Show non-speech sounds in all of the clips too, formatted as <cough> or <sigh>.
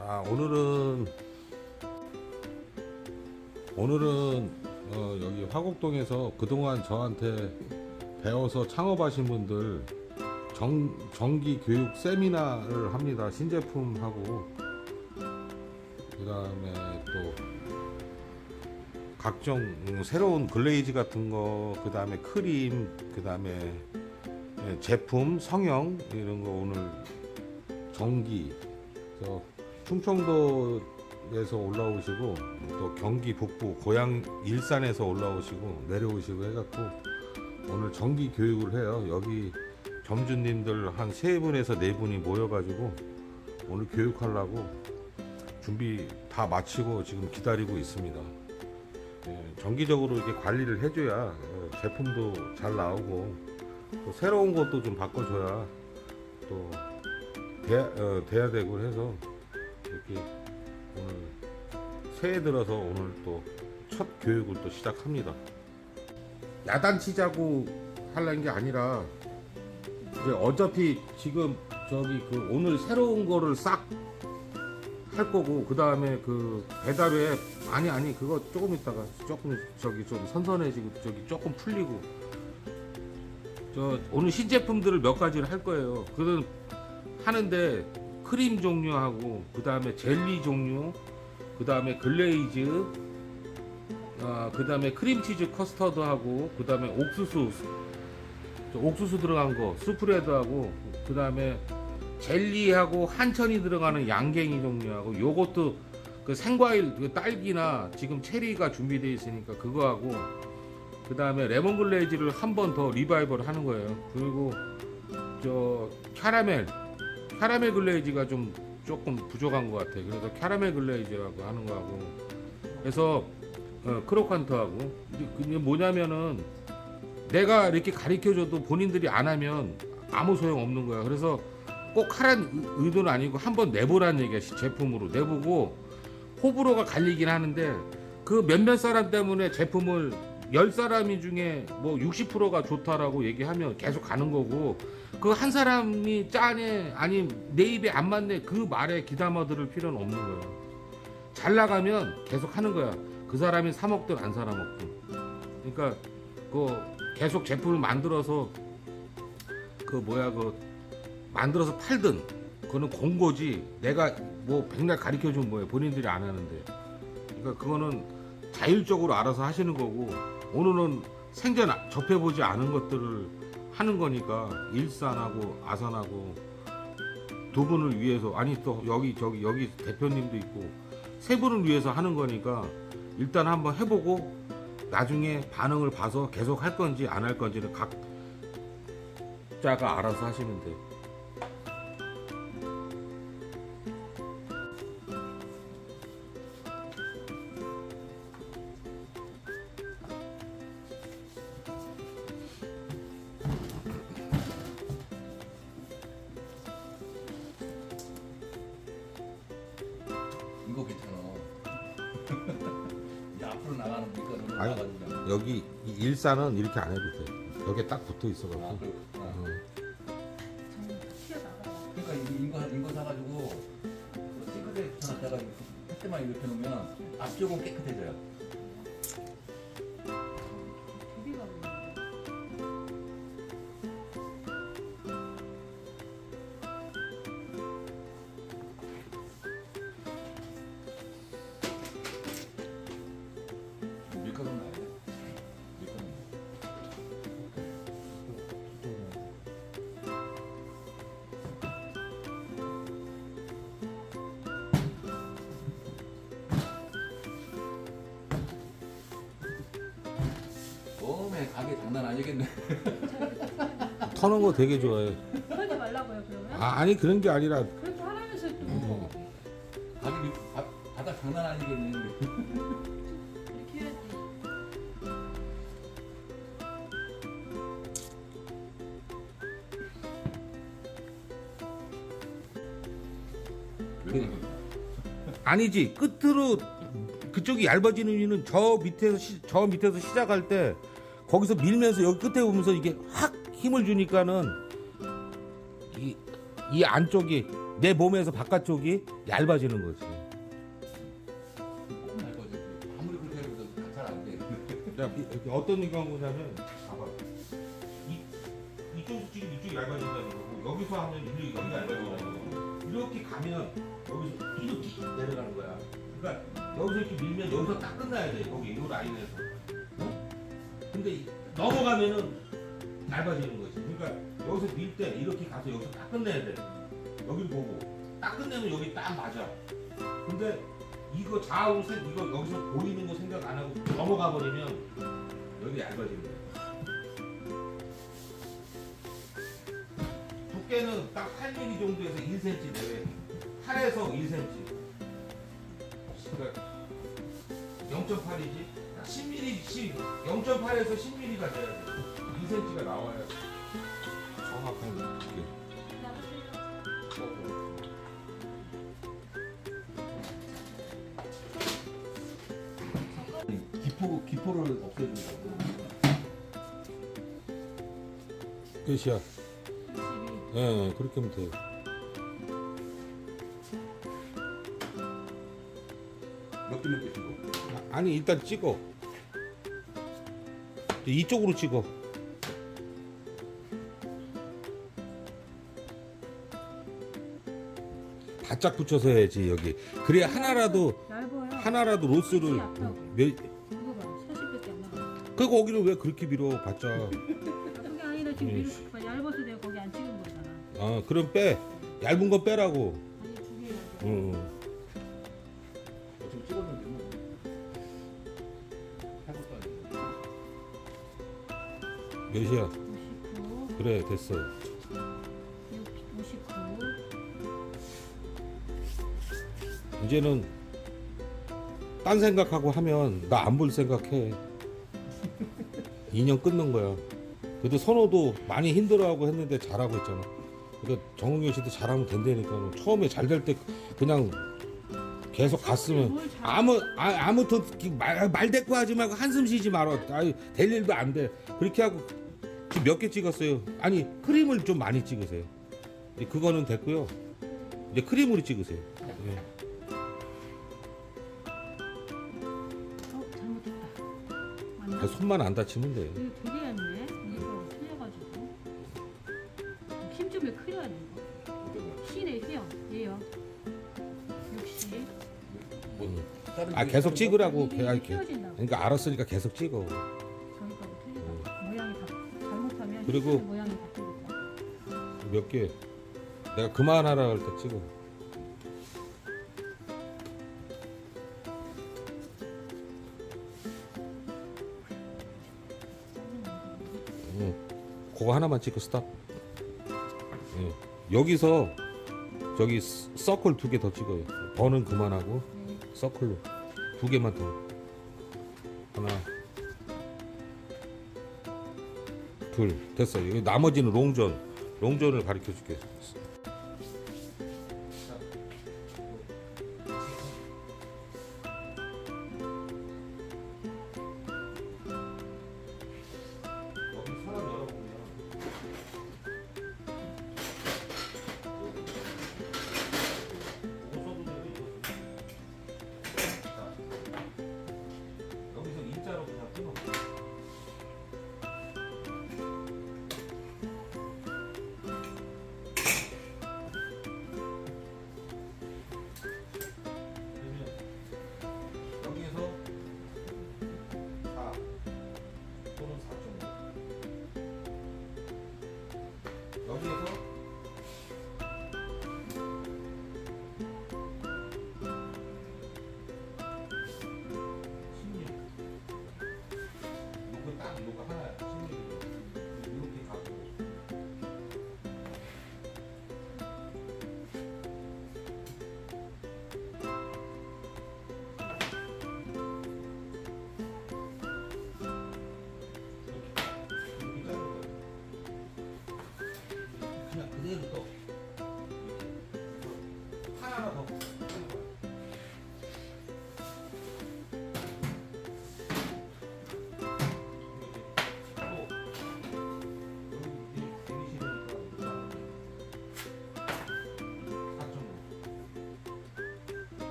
아 오늘은 오늘은 어, 여기 화곡동에서 그동안 저한테 배워서 창업하신 분들 정, 정기 교육 세미나를 합니다. 신제품하고 그 다음에 또 각종 음, 새로운 글레이즈 같은 거, 그 다음에 크림, 그 다음에 제품, 성형 이런 거 오늘 정기 저 충청도에서 올라오시고 또 경기 북부 고향 일산에서 올라오시고 내려오시고 해갖고 오늘 정기 교육을 해요. 여기 점주님들 한 세 분에서 네 분이 모여가지고 오늘 교육하려고 준비 다 마치고 지금 기다리고 있습니다. 예, 정기적으로 이렇게 관리를 해줘야 어, 제품도 잘 나오고 또 새로운 것도 좀 바꿔줘야 또 돼야, 어, 돼야 되고 해서 이렇게 오늘 새해 들어서 오늘 또 첫 교육을 또 시작합니다. 야단치자고 하려는 게 아니라 이제 어차피 지금 저기 그 오늘 새로운 거를 싹 할 거고 그 다음에 그 배달에 아니 아니 그거 조금 있다가 조금 저기 좀 선선해지고 저기 조금 풀리고 저 오늘 신제품들을 몇 가지를 할 거예요. 그는 하는데 크림 종류하고 그 다음에 젤리 종류 그 다음에 글레이즈 아, 그 다음에 크림치즈 커스터드하고 그 다음에 옥수수. 저 옥수수 들어간 거 스프레드하고 그 다음에 젤리하고 한천이 들어가는 양갱이 종류하고 요것도 그 생과일 그 딸기나 지금 체리가 준비되어 있으니까 그거하고 그 다음에 레몬 글레이즈를 한 번 더 리바이벌 하는 거예요. 그리고 저 캐러멜 캐러멜 글레이즈가 좀 조금 부족한 것 같아요. 그래서 캐러멜 글레이즈하고 하는 거하고. 그래서 어, 크로칸트하고. 이게 뭐냐면은 내가 이렇게 가르쳐줘도 본인들이 안 하면 아무 소용 없는 거야. 그래서 꼭 하란 의도는 아니고 한번 내보라는 얘기야 제품으로. 내보고 호불호가 갈리긴 하는데 그 몇몇 사람 때문에 제품을 10사람이 중에 뭐 60%가 좋다라고 얘기하면 계속 가는 거고 그 한 사람이 짜네 아니 내 입에 안 맞네 그 말에 기담아 들을 필요는 없는 거예요. 잘 나가면 계속 하는 거야. 그 사람이 사 먹든 안 사라 먹든. 그러니까 그 계속 제품을 만들어서 그 뭐야 그 만들어서 팔든 그거는 공고지. 내가 뭐 백날 가르쳐 준 거예요. 본인들이 안 하는데. 그러니까 그거는 자율적으로 알아서 하시는 거고 오늘은 생전 접해보지 않은 것들을 하는 거니까 일산하고 아산하고 두 분을 위해서 아니 또 여기 저기 여기 대표님도 있고 세 분을 위해서 하는 거니까 일단 한번 해보고 나중에 반응을 봐서 계속 할 건지 안 할 건지는 각자가 알아서 하시면 돼요. 괜찮아. <laughs> 이제 앞으로 나가는 물건은 아니 나가지고. 여기 이 일산은 이렇게 안 해도 돼. 여기에 딱 붙어 아, 있어갖고. 그렇구나. 어. 그러니까 이거 이거 이거 사가지고 그 싱크대에 붙여놨다가 할 때만 이렇게 놓으면 앞쪽은 깨끗해 터는 거 되게 좋아해. 하지 말라고요 그러면? 아, 아니 그런 게 아니라 그렇게 하라면서 또 음. 가게 바, 바닥 장난. 이렇게 해야지 거야? 아니지 끝으로 그쪽이 얇아지는 이유는 저 밑에서 시, 저 밑에서 시작할 때 거기서 밀면서 여기 끝에 오면서 이게 확 힘을 주니까는 이, 이 안쪽이 내 몸에서 바깥쪽이 얇아지는 거지. 아무리 그렇게 해도 잘안 돼. 야, 이- 이렇게 어떤 인간구냐면 봐봐. 이 이쪽 수직이 이쪽이 얇아진다는 거고 여기서 하면 일리 여기가 얇아진다는 거고 이렇게 가면 여기서 이렇게 내려가는 거야. 그러니까 여기서 이렇게 밀면 여기서 딱 끝나야 돼. 여기 이 라인에서. 어? 근데 이- 넘어가면은 얇아지는 거지. 그러니까 여기서 밀 때 이렇게 가서 여기서 딱 끝내야 돼. 여기를 보고 딱 끝내면 여기 딱 맞아. 근데 이거 좌우 생 이거 여기서 보이는 거 생각 안 하고 넘어가 버리면 여기 얇아지는 거야. 두께는 딱 8mm 정도에서 1cm 내외. 8에서 1cm. 그러니까 0.8이지. 10mm, 0.8에서 10mm가 돼야 돼. 2cm가 나와야 정확한 두께. 기포 기포를 없애준다고. 끝이야. 22. 예, 그렇게 하면 돼요. 몇개몇 개씩 고 아, 아니 일단 찍어. 이쪽으로 찍어. 바짝 붙여서 해야지 여기. 그래야 하나라도 얇아요. 하나라도 로스를 몇 이거 봐. 40밖에 안 나가. 그 거기를 왜 그렇게 밀어 봤자. <laughs> 그게 아니라 지금 음. 이렇게 봐. 얇아서 내가 거기 안 찍은 거잖아. 아 그럼 빼. 얇은 거 빼라고. 아니 두 개. 응. 지금 찍었는데 뭐. 몇이야? 59. 그래 됐어. 59. 이제는 딴 생각하고 하면 나 안 볼 생각해. 2년 끊는 거야. 그래도 선호도 많이 힘들어하고 했는데 잘하고 있잖아. 그러니까 정은경 씨도 잘하면 된다니까. 처음에 잘 될 때 그냥 계속 갔으면 아무 아, 아무튼 말, 말 대꾸 하지 말고 한숨 쉬지 말어. 아유, 될 일도 안 돼. 그렇게 하고 지금 몇 개 찍었어요. 아니 크림을 좀 많이 찍으세요. 그거는 됐고요. 이제 크림으로 찍으세요. 예. 아, 손만 안 다치면 돼. 이거 되게 얇네. 이거 틀려가지고. 힘좀 크려 야 돼. C네 C요. 얘요. 60. 음. 다른 아게 계속? 찍으라고. 이게 아, 게- 휘어진다고. 그러니까 알았으니까 계속 찍어. 저희 거하고 틀리다. 모양이 다 잘못하면 그리고- 모양이 바뀌니까. 몇 개. 내가 그만하라 할 때 찍어. 응. 그거 하나만 찍고 스탑. 예. 여기서 저기 스- 서클 두 개 더 찍어요. 번은 그만하고 네. 서클로 두 개만 더. 하나, 둘, 됐어. 여기 나머지는 Long John, Long John을 가르쳐 줄게.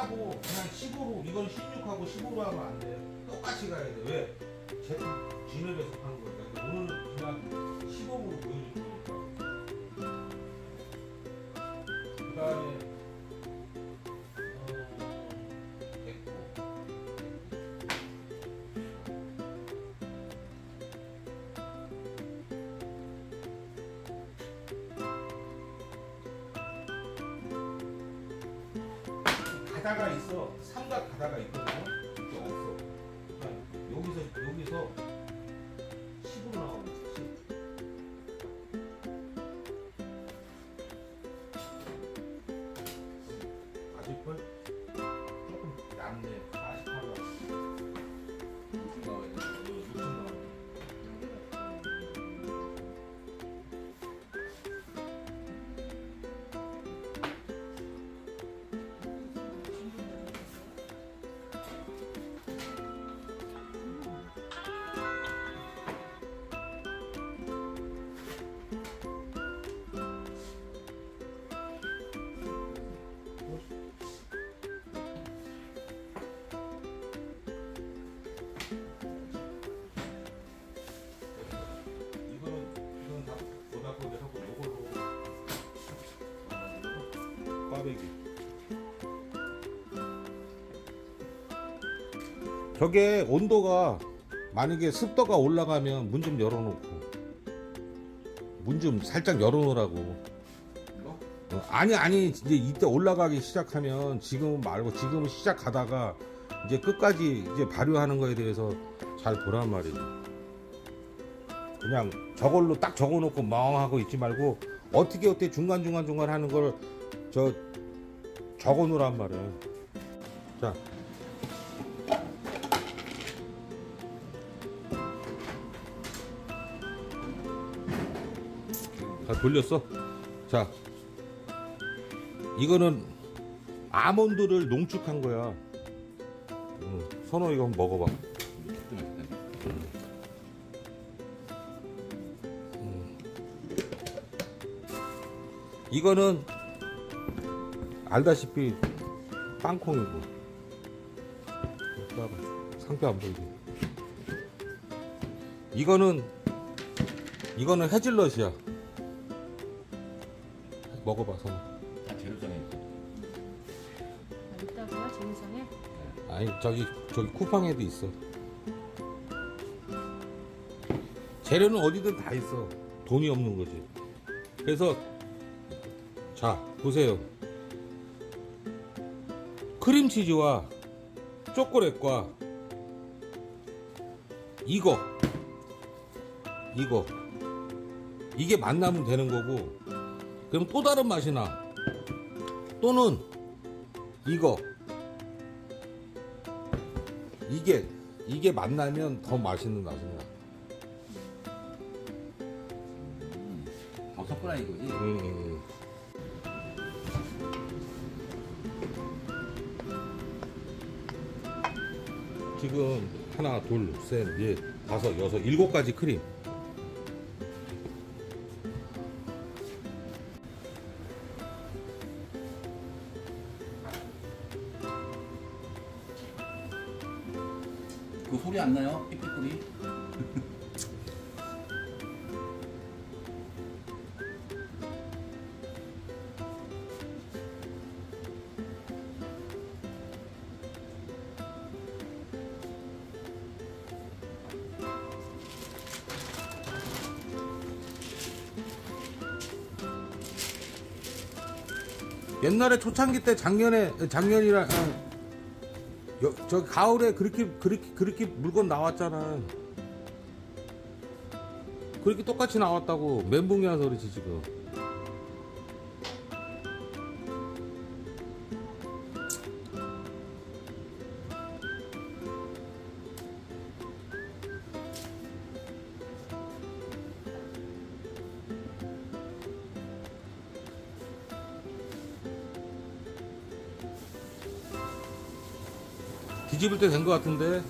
작다고 그냥 15로 이건 16하고 15로 하면 안 돼. 똑같이 가야 돼. 왜? 제품 진업에서 파는 거니까. 근데 오늘은 그냥 15로 보여줄 거니까. 그 다음에 가다가 있어. 삼각 가다가 있거든 저게 온도가 만약에 습도가 올라가면 문 좀 열어놓고 문 좀 살짝 열어놓으라고. 어, 아니 아니 이제 이때 올라가기 시작하면 지금은 말고 지금은 시작하다가 이제 끝까지 이제 발효하는 거에 대해서 잘 보란 말이지. 그냥 저걸로 딱 적어놓고 멍하고 있지 말고 어떻게 어떻게 중간 중간 중간 하는 걸 저 적어놓으란 말이야. 자. 돌렸어. 자, 이거는 아몬드를 농축한 거야. 응, 선호 이거 한번 먹어봐. 이거는 알다시피 땅콩이고. 상표 안 보이게. 이거는 이거는 해질럿이야. 먹어봐, 선호. 다 재료장에. 아, 있다고요? 재미상에? 아니 저기 저기 쿠팡에도 있어. 재료는 어디든 다 있어. 돈이 없는 거지. 그래서 자 보세요. 크림치즈와 초콜릿과 이거 이거 이게 만나면 되는 거고 그럼 또 다른 맛이 나. 또는 이거 이게 이게 만나면 더 맛있는 맛이 나. 더 섞으라 이거지. 음. 지금 하나, 둘, 셋, 넷, 다섯, 여섯, 일곱 가지 크림. 안 나요? 삐삐 소리? 옛날에 초창기 때 작년에 작년이라 어, 여- 저 가을에 그렇게 그렇게 그렇게 물건 나왔잖아. 그렇게 똑같이 나왔다고 멘붕이 와서 그렇지 지금. 뒤집을 때 된 것 같은데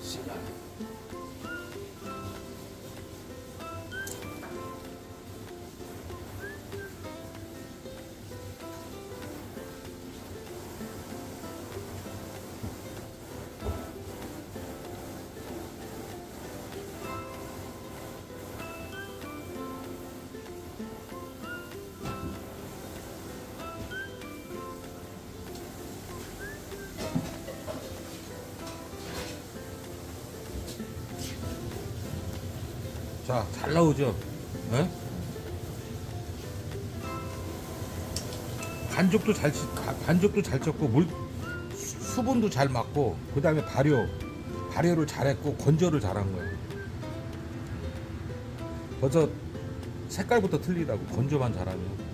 잘 나오죠? 예? 반죽도 잘, 반죽도 잘 쳤고, 물, 수- 수분도 잘 맞고, 그 다음에 발효, 발효를 잘했고, 건조를 잘한 거예요. 벌써 색깔부터 틀리다고, 건조만 잘하면.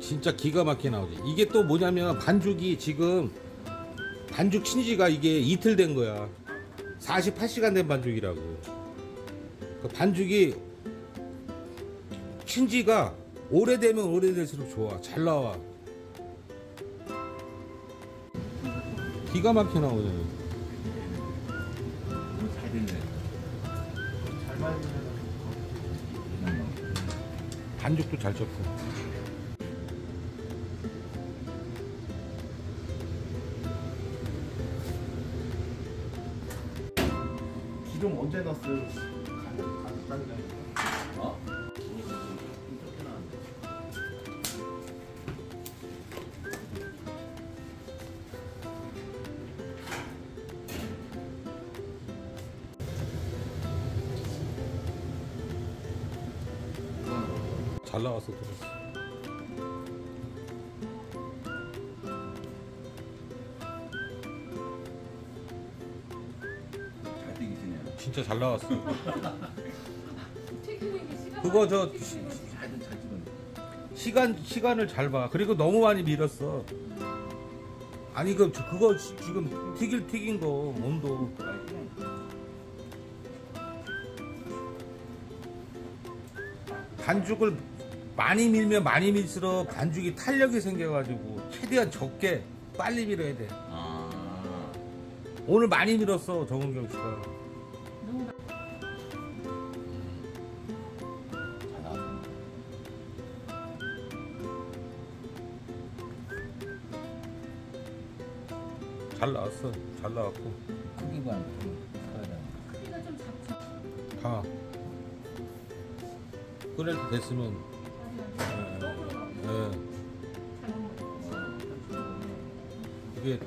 진짜 기가 막히게 나오지. 이게 또 뭐냐면 반죽이 지금 반죽 친지가 이게 이틀 된 거야. 48시간 된 반죽이라고. 그 반죽이 친지가 오래되면 오래될수록 좋아. 잘 나와. 기가 막히게 나오네. 잘 됐네. 잘 반죽도 잘 쳤고. 기름 언제 넣었어요? 진짜 잘 나왔어. 그거 저 찍었네. 시간 시간을 잘 봐. 그리고 너무 많이 밀었어. 아니 그 저- 그거 지- 지금 튀길 튀긴 거 온도 반죽을 많이 밀면 많이 밀수록 반죽이 탄력이 생겨가지고 최대한 적게 빨리 밀어야 돼. 아. 오늘 많이 밀었어 정은경 씨가. 잘 나왔어. 잘 나왔고 크기가? 크기가 좀 작죠. 다 끓일 때 됐으면 예, 잘못 먹었어. 이게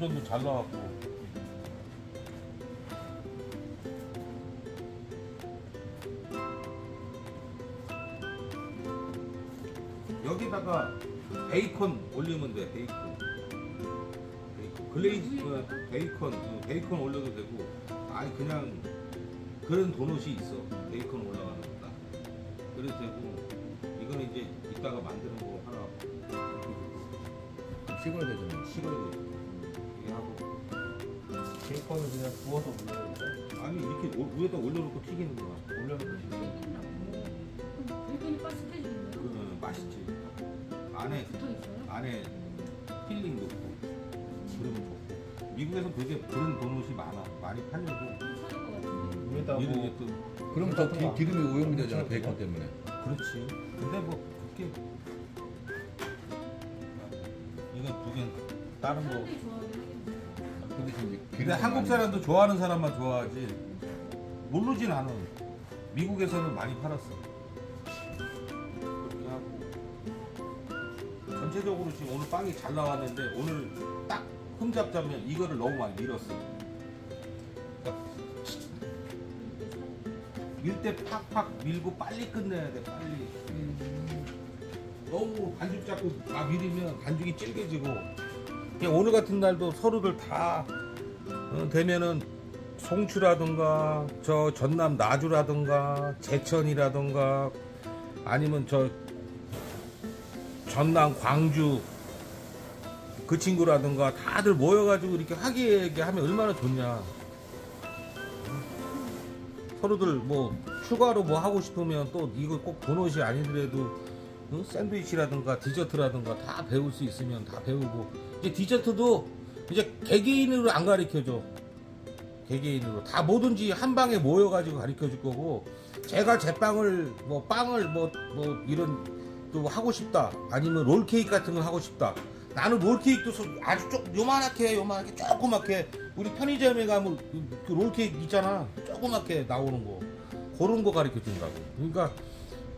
Long John도 잘 나왔고. 여기다가 베이컨 올리면 돼, 베이컨. 베이컨. 글레이즈, 어, 베이컨, 어, 베이컨 올려도 되고, 아니 그냥 그런 도넛이 있어. 베이컨 올라가는 거 딱. 그래도 되고, 올려야 돼 아니, 이렇게 오- 위에다 올려놓고 튀기는 거야. 올려놓고 싶어 튀긴다고. 그럼 베이컨이 바삭해지는? 그 맛있지. 안에, 붙어 있어요? 안에 filling 넣고, 그러면 좋고. 미국에서 되게 그런 도넛이 많아. 많이 것 같은데. 위에다 뭐 그럼 더 기, 기름이 오염되잖아 엄청 베이컨 때문에. 그렇지. 근데 뭐, 그렇게. 이건 두 개, 다른 거. 이제 근데 한국 많이- 사람도 좋아하는 사람만 좋아하지 모르진 않아. 미국에서는 많이 팔았어. 그렇게 하고 전체적으로 지금 오늘 빵이 잘 나왔는데 오늘 딱 흠잡자면 이거를 너무 많이 밀었어. 그러니까 밀때 팍팍 밀고 빨리 끝내야 돼 빨리. 너무 반죽 잡고 막 밀으면 반죽이 질겨지고 오늘 같은 날도 서로들 다 어, 되면은 송추라든가 저 전남 나주라든가 제천이라든가 아니면 저 전남 광주 그 친구라든가 다들 모여가지고 이렇게 화기애애하면 얼마나 좋냐. 서로들 뭐 추가로 뭐 하고 싶으면 또 이거 꼭 도넛이 아니더라도 어? 샌드위치라든가 디저트라든가 다 배울 수 있으면 다 배우고 이제 디저트도 이제 개개인으로 안 가르쳐줘. 개개인으로. 다 뭐든지 한 방에 모여가지고 가르쳐 줄 거고 제가 제 빵을 뭐 빵을 뭐 뭐 이런 또 하고 싶다 아니면 롤 케이크 같은 걸 하고 싶다. 나는 롤 케이크도 소- 아주 조 요만하게 요만하게 조그맣게 우리 편의점에 가면 그 롤 케이크 있잖아. 조그맣게 나오는 거. 그런 거 가르쳐 준다고. 그러니까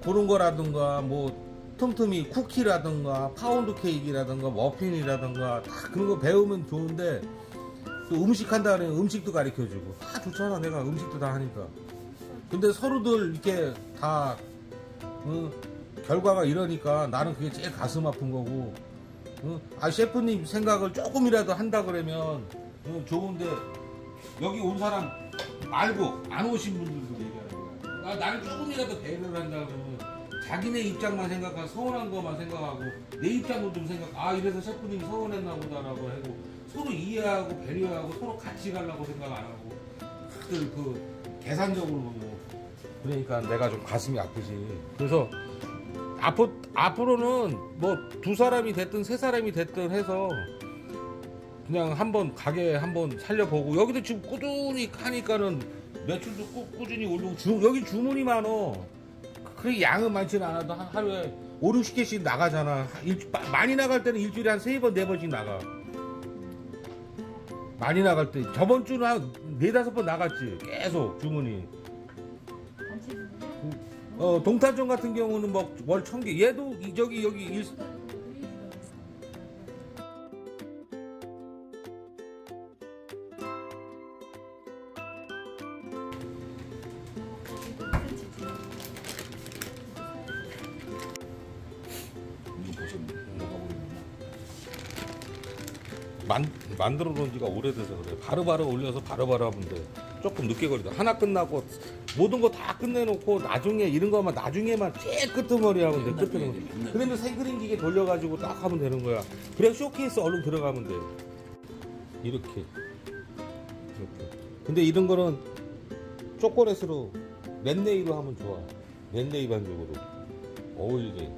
그런 거라든가 뭐 틈틈이 쿠키라든가 파운드 케이크라든가 머핀이라든가 다 그런 거 배우면 좋은데 또 음식 한다 그러면 음식도 가르쳐 주고 다 좋잖아 내가 음식도 다 하니까 근데 서로들 이렇게 다 어, 결과가 이러니까 나는 그게 제일 가슴 아픈 거고 어? 아 셰프님 생각을 조금이라도 한다 그러면 어, 좋은데 여기 온 사람 말고 안 오신 분들도 얘기하는 거야 나, 나는 조금이라도 배려를 한다 그러면 자기네 입장만 생각하고 서운한 것만 생각하고 내 입장도 좀 생각 아 이래서 셰프님이 서운했나 보다라고 하고 서로 이해하고 배려하고 서로 같이 가려고 생각 안 하고 다들 그 계산적으로 보고 그러니까 내가 좀 가슴이 아프지. 그래서 앞으로, 앞으로는 뭐 두 사람이 됐든 세 사람이 됐든 해서 그냥 한번 가게 한번 살려보고 여기도 지금 꾸준히 하니까는 매출도 꾸, 꾸준히 오르고 주, 여기 주문이 많어 그렇게 양은 많지는 않아도 한 하루에 5, 60개씩 나가잖아. 일, 마- 많이 나갈 때는 일주일에 한세 번, 네 번씩 나가. 많이 나갈 때 저번 주는 한 네다섯 번 나갔지 계속 주문이. 어 동탄점 같은 경우는 뭐월천 개. 얘도 이- 저기 여기 일, 만, 만들어 놓은 지가 오래돼서 그래 바로바로 올려서 바로바로 하면 돼 조금 늦게 걸리다 하나 끝나고 모든 거 다 끝내놓고 나중에 이런 거만 나중에만 끄트머리 하면 돼 끝에 그러면 생크림 기계 돌려가지고 딱 하면 되는 거야. 그래 쇼케이스 얼른 들어가면 돼 이렇게. 이렇게. 근데 이런 거는 초콜릿으로 랜네이로 하면 좋아. 랜네이 반죽으로. 어울리게.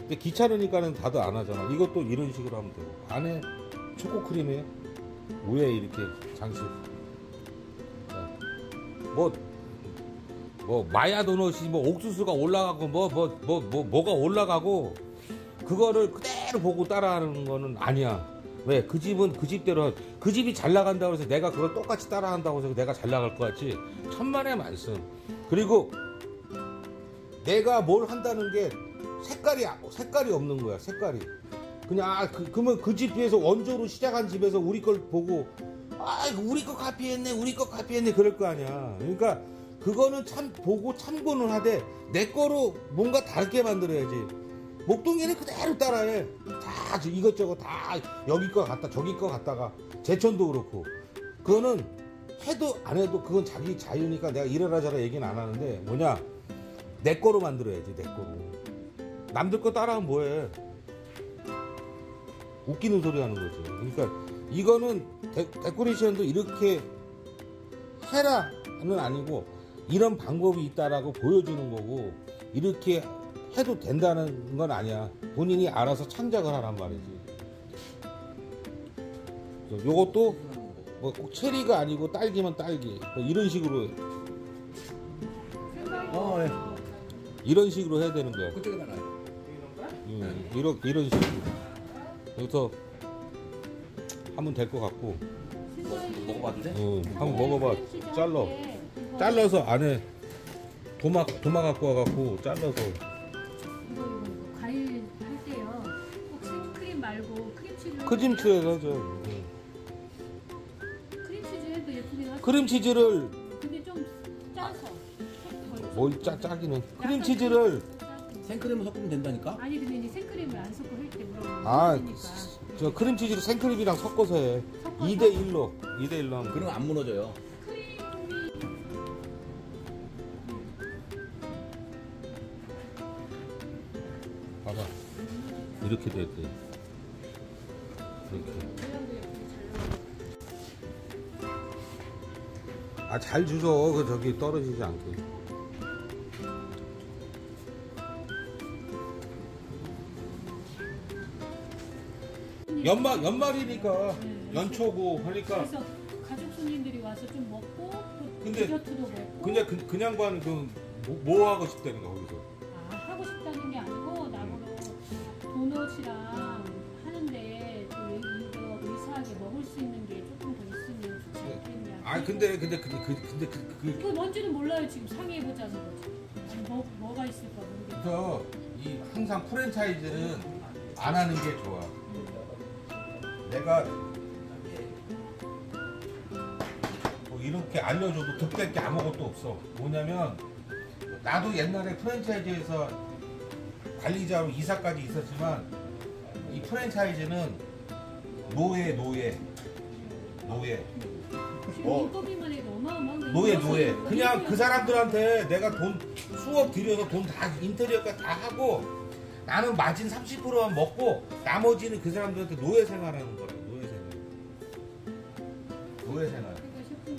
근데 귀찮으니까는 다들 안 하잖아. 이것도 이런 식으로 하면 되고. 안에 초코크림에 위에 이렇게 장식? 자, 뭐, 뭐 마야 도넛이 뭐 옥수수가 올라가고 뭐 뭐 뭐 뭐 뭐, 가 올라가고 그거를 그대로 보고 따라하는 거는 아니야. 왜? 그 집은 그 집대로 그 집이 잘 나간다고 해서 내가 그걸 똑같이 따라한다고 해서 내가 잘 나갈 것 같지? 천만의 말씀. 그리고 내가 뭘 한다는 게 색깔이 색깔이 없는 거야 색깔이 그냥 아, 그, 그러면 그 집에서 원조로 시작한 집에서 우리 걸 보고 아 우리 거 카피했네 우리 거 카피했네 그럴 거 아니야. 그러니까 그거는 참 보고 참고는 하되 내 거로 뭔가 다르게 만들어야지. 목동이는 그대로 따라해. 다 저- 이것저것 다 여기 거 갖다 저기 거 갖다가 제천도 그렇고. 그거는 해도 안 해도 그건 자기 자유니까 내가 이래라 저래라 얘기는 안 하는데 뭐냐? 내 거로 만들어야지 내 거로. 남들 거 따라하면 뭐해 웃기는 소리 하는 거지. 그러니까 이거는 데, 데코레이션도 이렇게 해라는 아니고 이런 방법이 있다라고 보여주는 거고 이렇게 해도 된다는 건 아니야. 본인이 알아서 창작을 하란 말이지. 요것도 뭐 꼭 체리가 아니고 딸기면 딸기 뭐 이런 식으로 어, 예. 이런 식으로 해야 되는 거야. 그쪽에다 놔요. 음, 이런 이런 식으로. 그래서 하면 될 것 같고. 먹어봐도 돼? 어, 한번 먹어봐. 잘라. 잘라서 안에 도마 도마 갖고 와갖고 잘라서 과일 할 때요. 꼭 생크림 말고 크림치즈. 음. 크림치즈 해도 예쁘긴 하죠. 크림치즈를 근데 좀 짜서. 뭘 짜, 짜기는 크림치즈를 생크림을 섞으면 된다니까? 아니 근데 이제 생크림을 안 섞고 할때 물어보면 아. 저 크림치즈를 생크림이랑 섞어서 해. 2대 1로 2대 1로 하면. 그럼 안 무너져요. 봐봐. 이렇게 돼 돼. 이렇게. 아 잘 주워 그 저기 떨어지지 않게. 연말 연말이니까 네. 연초고 하니까 그래서 가족 손님들이 와서 좀 먹고 또 근데- 디저트도 먹고 그냥 그, 그냥 봐는 그 뭐, 뭐 하고 싶다는 거 거기서. 아, 하고 싶다는 게 아니고 나무로 도넛이랑 하는데 또 이거 의사하게 먹을 수 있는 게 조금 더 있으면 좋지 않겠냐. 아 근데 근데 근데 그 근데 그, 그 그거 뭔지는 몰라요 지금 상의해 보자는 거지. 아니, 뭐 뭐가 있을까 모르겠어. 그래서 이 항상 프랜차이즈는 안 하는 게 좋아. 내가 뭐 이렇게 알려줘도 득될 게 아무것도 없어. 뭐냐면 나도 옛날에 프랜차이즈에서 관리자로 이사까지 있었지만 이 프랜차이즈는 노예 노예 노예 어. 노예 노예 그냥 그 사람들한테 내가 돈 수억 들여서 돈 다 인테리어까지 다 하고 나는 마진 30%만 먹고 나머지는 그 사람들한테 노예 생활하는 거야 노예 생활 노예 생활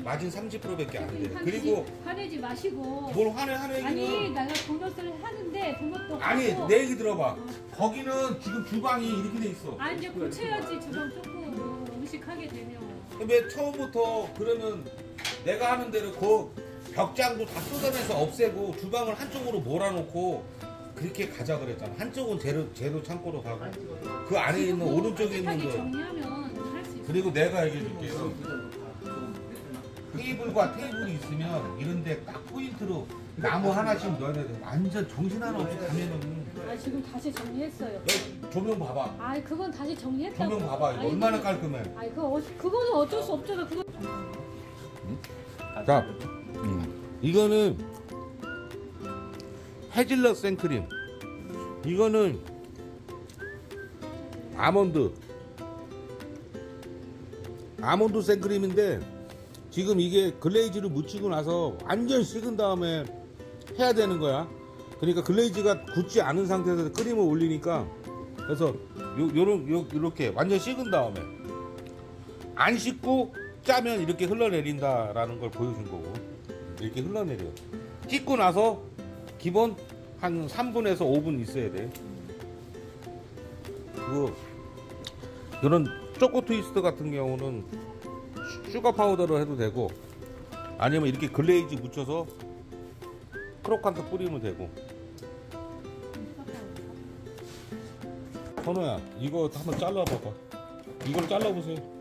마진 30%밖에 안 돼. 그리고 화내지 마시고 뭘 화내 화내 아니 내가 도넛을 하는데 도넛도 아니 하고 내 얘기 들어봐. 거기는 지금 주방이 이렇게 돼 있어. 아 이제 고쳐야지 주방 조금 뭐 음식 하게 되면 왜 처음부터 그러면 내가 하는 대로 그 벽장도 다 쏟아내서 없애고 주방을 한쪽으로 몰아놓고 그렇게 가자 그랬잖아. 한쪽은 재료 재료 창고로 가고 그 안에 있는 오른쪽에 있는 거. 정리하면 할수 있어 그리고 내가 얘기해 줄게요. 테이블과 테이블이 있으면 이런데 딱 포인트로 나무 하나씩 넣어야 돼. 완전 정신 하나 없이 가면은 아 지금 다시 정리했어요 너 조명 봐봐. 아 그건 다시 정리했다고 조명 봐봐. 이거 아니, 얼마나 깔끔해. 아니 그거 어, 그거는 어쩔 수 없잖아 그거 자, 이거는 헤즐넛 생크림. 이거는 아몬드. 아몬드 생크림인데 지금 이게 글레이즈를 묻히고 나서 완전 식은 다음에 해야 되는 거야. 그러니까 글레이즈가 굳지 않은 상태에서 크림을 올리니까 그래서 요, 요런 요, 요렇게 완전 식은 다음에 안 식고 짜면 이렇게 흘러내린다라는 걸 보여준 거고 이렇게 흘러내려 식고 나서 기본 한 3분에서 5분 있어야 돼. 그리고 이런 초코 트위스트 같은 경우는 슈- 슈가 파우더로 해도 되고 아니면 이렇게 글레이즈 묻혀서 크로칸트 뿌리면 되고. 선호야 이거 한번 잘라봐봐. 이걸 잘라보세요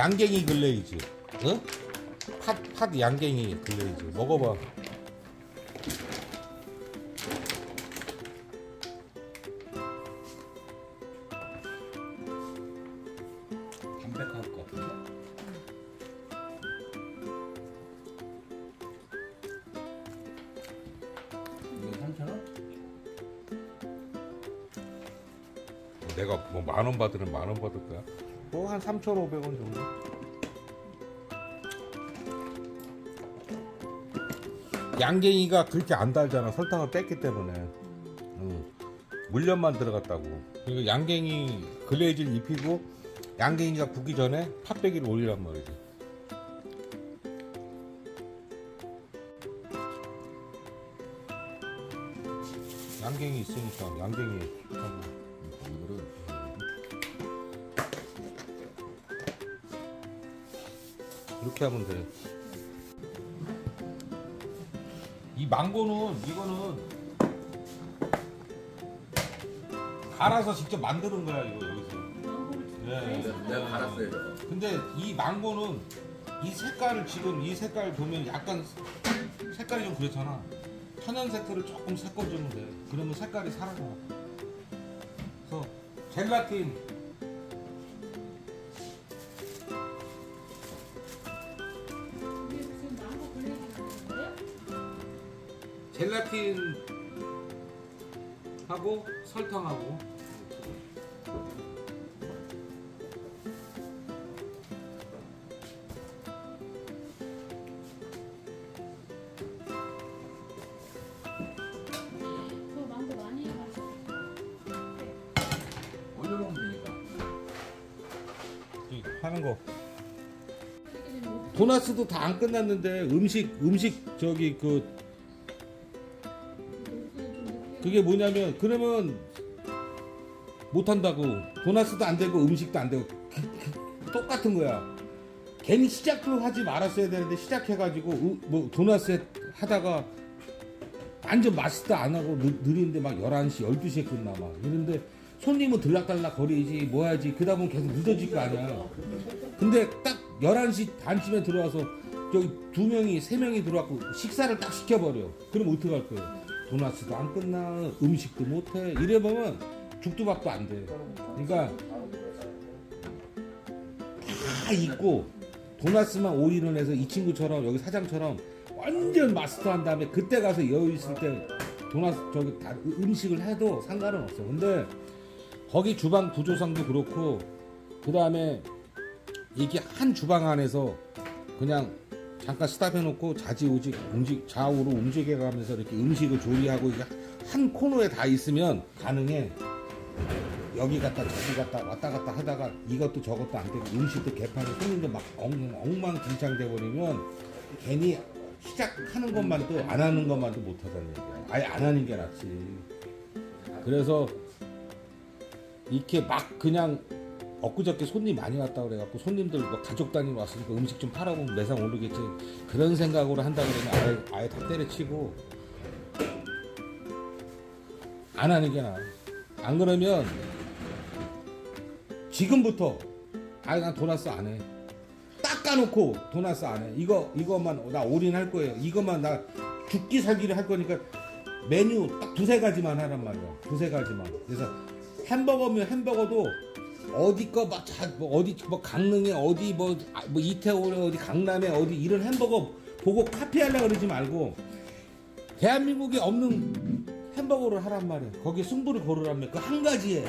양갱이 글레이즈 어? 팥, 팥 양갱이 글레이즈 먹어봐 담백할 것 같은데? 이거 3,000원? 내가 뭐 만 원 받으면 만 원 받을 거야 뭐 한 3,500원 정도? 양갱이가 그렇게 안 달잖아. 설탕을 뺐기 때문에. 응. 물엿만 들어갔다고. 그러니까 양갱이 글레이즈를 입히고 양갱이가 굳기 전에 팥배기를 올리란 말이지. 양갱이 있으니까 양갱이. 하고 이렇게 하면 돼. 이 망고는 이거는 갈아서 직접 만드는 거야 이거 여기서. 네. 내가, 내가 갈았어요 저거 근데 이 망고는 이 색깔을 지금 이 색깔 보면 약간 색깔이 좀 그렇잖아. 천연색소를 조금 섞어주면 돼. 그러면 색깔이 살아나. 그래서 젤라틴 젤라틴하고 설탕하고. 도나스도 다 안 끝났는데 음식 음식 저기 그 그게 뭐냐면 그러면 못 한다고 도나스도 안 되고 음식도 안 되고 <laughs> 똑같은 거야. 괜히 시작도 하지 말았어야 되는데 시작해가지고 으- 뭐 도나스 하다가 완전 마스터 안 하고 느, 느린데 막 11시 12시에 끝나 막 이런데 손님은 들락달락 거리지 뭐 해야지 그러다 보면 계속 늦어질 거 아니야. 근데 딱 11시 반쯤에 들어와서 저기 두 명이 세 명이 들어왔고 식사를 딱 시켜버려. 그럼 어떡할 거예요 도나스도 안 끝나 음식도 못해. 이래 보면 죽도 밥도 안 돼. 그러니까 다 있고 도나스만 올인을 해서 이 친구처럼 여기 사장처럼 완전 마스터한 다음에 그때 가서 여유 있을 때 도나스 저기 다 음식을 해도 상관은 없어. 근데 거기 주방 구조상도 그렇고 그 다음에 이게 한 주방 안에서 그냥 잠깐 스탑해놓고 좌지우지 움직 좌우로 움직여가면서 이렇게 음식을 조리하고 이게 한 코너에 다 있으면 가능해. 여기 갔다 저기 갔다 왔다 갔다 하다가 이것도 저것도 안 되고 음식도 개판에 손님도 막 엉, 엉망진창 돼 버리면 괜히 시작하는 것만도 안 하는 것만도 못 하다는 얘기야. 아예 안 하는 게 낫지. 그래서 이렇게 막 그냥 엊그저께 손님 많이 왔다 그래갖고 손님들 뭐 가족 단위 왔으니까 음식 좀 팔아보면 매상 오르겠지. 그런 생각으로 한다 그러면 아예, 아예 다 때려치고 안 하는 게 나아 안 그러면 지금부터 아예 난 도나스 안 해. 닦아놓고 도나스 안 해. 이거 이것만 나 올인할 거예요. 이것만 나 죽기 살기를 할 거니까 메뉴 딱 두세 가지만 하란 말이야. 두세 가지만. 그래서 햄버거면 햄버거도 어디 거막 뭐 어디 뭐 강릉에 어디 뭐, 아, 뭐 이태원에 어디 강남에 어디 이런 햄버거 보고 카피하려 그러지 말고 대한민국에 없는 햄버거를 하란 말이야. 거기에 승부를 걸으라며 그한 가지에.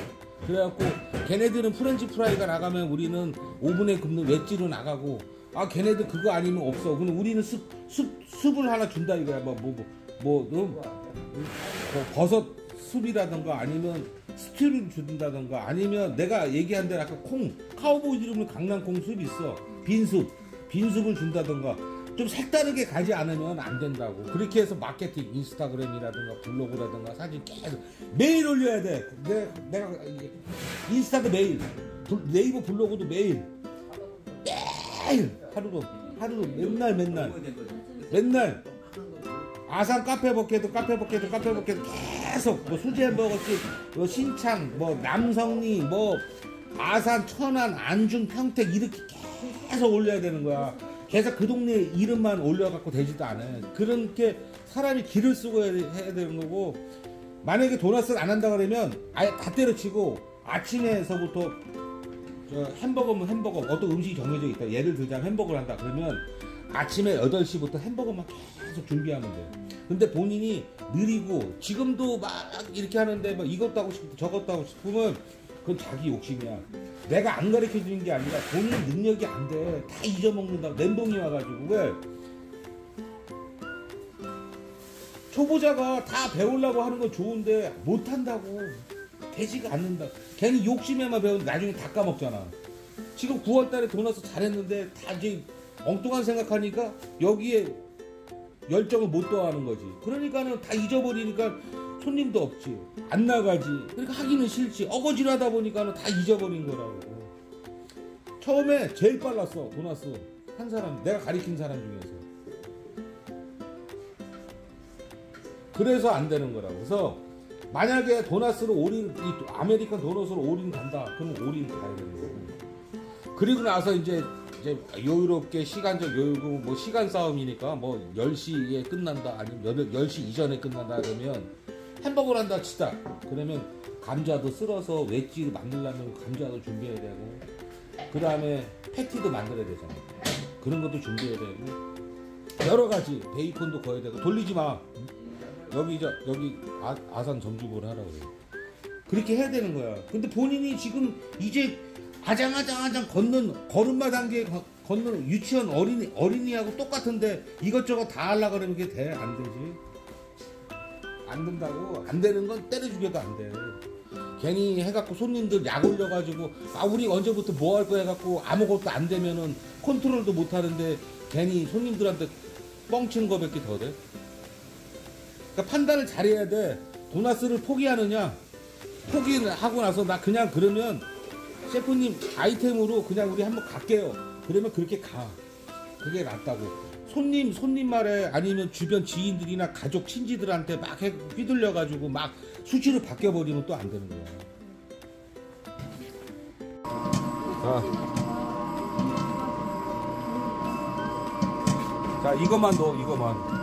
그래갖고 걔네들은 프렌치 프라이가 나가면 우리는 오븐에 굽는 웨지로 나가고 아 걔네들 그거 아니면 없어. 그럼 우리는 숲, 숲, 숲을 하나 준다 이거야. 뭐뭐뭐 뭐, 뭐, 뭐 버섯 숲이라던가 아니면 스튜를 준다던가 아니면 내가 얘기한 대로 아까 콩 카우보이 이름은 강낭콩 숲 있어. 빈숲. 빈숲을 준다던가 좀 색다르게 가지 않으면 안 된다고. 그렇게 해서 마케팅 인스타그램이라든가 블로그라든가 사진 계속 매일 올려야 돼. 내가, 내가 인스타도 매일 블- 네이버 블로그도 매일. 매일. 하루도 하루도 맨날 맨날. 맨날. 아산 카페 버켓도 카페 버켓도 카페 버켓도 계속 뭐 수제 햄버거집 뭐 신창 뭐 남성리 뭐 아산 천안 안중 평택 이렇게 계속 올려야 되는 거야. 계속 그 동네 이름만 올려갖고 되지도 않아 그렇게 사람이 길을 쓰고 해야, 되는 거고 만약에 도넛을 안 한다 그러면 아예 다 때려치고 아침에서부터 저 햄버거면 햄버거 어떤 음식이 정해져 있다. 예를 들자면 햄버거를 한다 그러면 아침에 8시부터 햄버거만 계속 준비하면 돼 근데 본인이 느리고 지금도 막 이렇게 하는데 뭐 이것도 하고 싶고 저것도 하고 싶으면 그건 자기 욕심이야. 내가 안 가르쳐 주는 게 아니라 본인 능력이 안 돼. 다 잊어먹는다고 멘붕이 와가지고. 왜? 초보자가 다 배우려고 하는 건 좋은데 못한다고. 되지가 않는다. 괜히 욕심에만 배우는데 나중에 다 까먹잖아. 지금 9월달에 돈 와서 잘했는데 다 이제 엉뚱한 생각하니까 여기에 열정을 못 더하는 거지. 그러니까는 다 잊어버리니까 손님도 없지. 안 나가지. 그러니까 하기는 싫지. 어거지로 하다 보니까는 다 잊어버린 거라고. 처음에 제일 빨랐어 도나스 한 사람 내가 가리킨 사람 중에서. 그래서 안 되는 거라고. 그래서 만약에 도나스로 올인 이 American 도넛으로 올인 간다. 그러면 올인 가야 되는 거고. 그리고 나서 이제 이제 여유롭게 시간적 여유고 뭐 시간 싸움이니까 뭐 10시에 끝난다 아니면 10시 이전에 끝난다 그러면 햄버거를 한다 치자. 그러면 감자도 썰어서 웨지를 만들려면 감자도 준비해야 되고 그 다음에 패티도 만들어야 되잖아. 그런 것도 준비해야 되고 여러 가지 베이컨도 거야 되고 돌리지 마. 여기 저 여기 아, 아산 점주부를 하라고 그래. 그렇게 해야 되는 거야. 근데 본인이 지금 이제 아장아장아장 걷는 걸음마 단계에 거- 걷는 유치원 어린이 어린이하고 똑같은데 이것저것 다 하려고 그러면 그게 돼? 안 되지 안 된다고 안 되는 건 때려 죽여도 안 돼. 괜히 해갖고 손님들 약 올려가지고 아 우리 언제부터 뭐 할 거 해갖고 아무것도 안 되면은 컨트롤도 못 하는데 괜히 손님들한테 뻥치는 거밖에 더 돼. 그러니까 판단을 잘해야 돼. 도나스를 포기하느냐 포기하고 나서 나 그냥 그러면 셰프님 아이템으로 그냥 우리 한번 갈게요. 그러면 그렇게 가. 그게 낫다고. 손님 손님 말에 아니면 주변 지인들이나 가족 친지들한테 막 해- 휘둘려가지고 막 수치로 바뀌어 버리면 또 안 되는 거야. 자, 자 이것만 넣어 이것만.